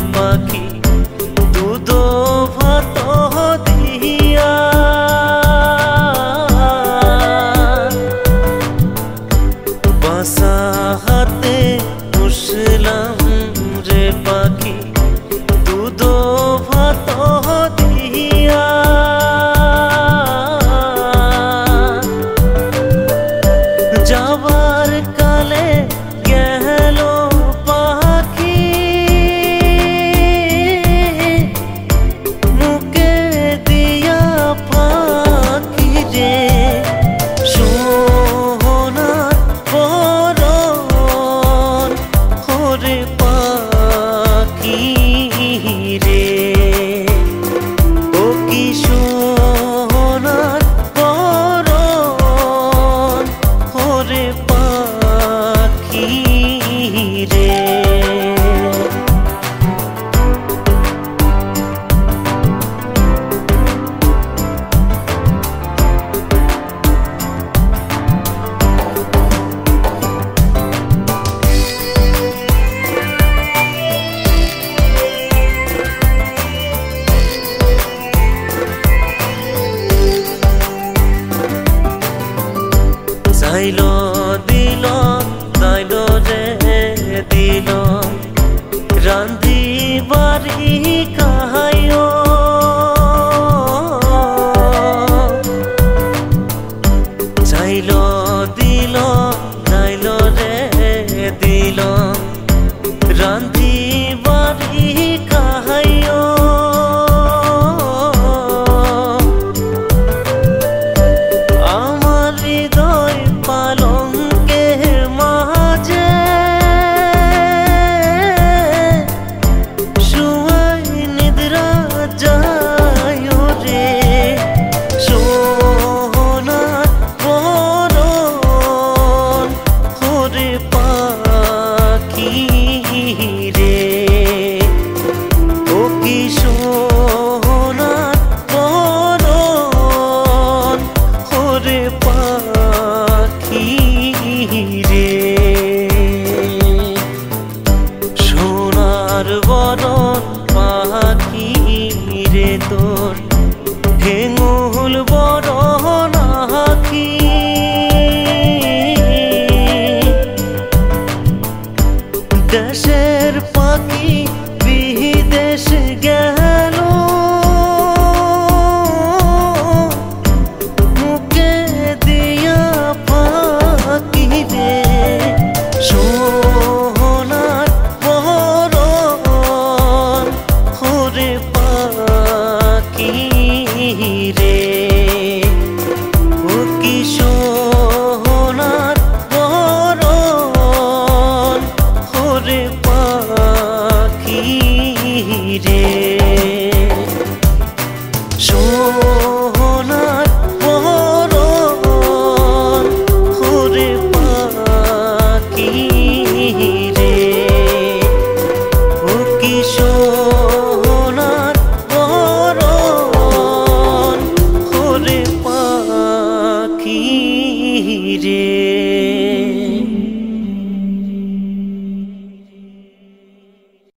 माखी দিল তাইল রে দিল। রান্ধি বারিকা তোমার বরণ পাখি রে তোর? ঢেঙুল বড়